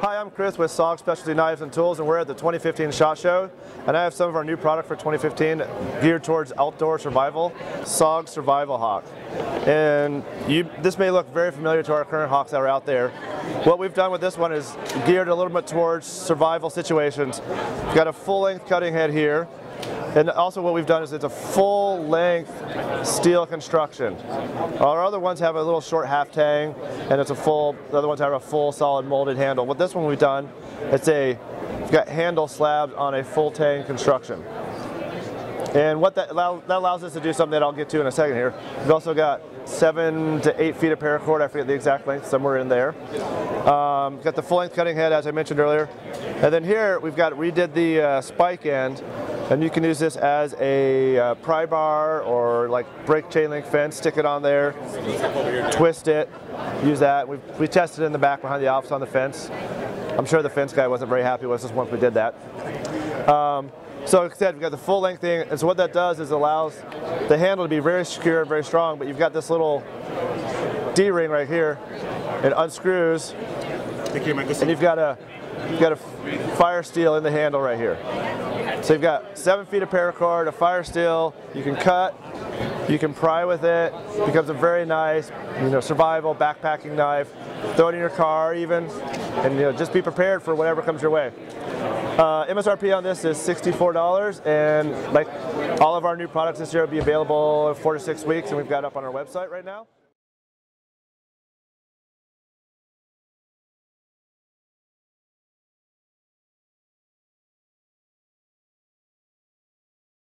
Hi, I'm Chris with SOG Specialty Knives and Tools, and we're at the 2015 SHOT Show. And I have some of our new product for 2015 geared towards outdoor survival, SOG Survival Hawk. And you, this may look very familiar to our current hawks that are out there. What we've done with this one is geared a little bit towards survival situations. We've got a full-length cutting head here, and also what we've done is it's a full length steel construction. Our other ones have a little short half tang and it's a full, the other ones have a full solid molded handle. With this one we've done, it's a, we've got handle slabs on a full tang construction. And what that, allow, that allows us to do something that I'll get to in a second here. We've also got seven to eight feet of paracord, I forget the exact length, somewhere in there. Um, got the full length cutting head as I mentioned earlier. And then here we've got, redid the uh, spike end and you can use this as a uh, pry bar or like break chain link fence, stick it on there, twist it, use that. we we tested in the back behind the office on the fence. I'm sure the fence guy wasn't very happy with us once we did that. Um, so like I said, we've got the full length thing, and so what that does is allows the handle to be very secure and very strong, but you've got this little D-ring right here, it unscrews, and you've got a, you've got a fire steel in the handle right here. So you've got seven feet of paracord, a fire steel, you can cut, you can pry with it, it. Becomes a very nice, you know, survival backpacking knife. Throw it in your car even, and you know, just be prepared for whatever comes your way. Uh, MSRP on this is $64, and like all of our new products this year will be available in four to six weeks, and we've got up on our website right now.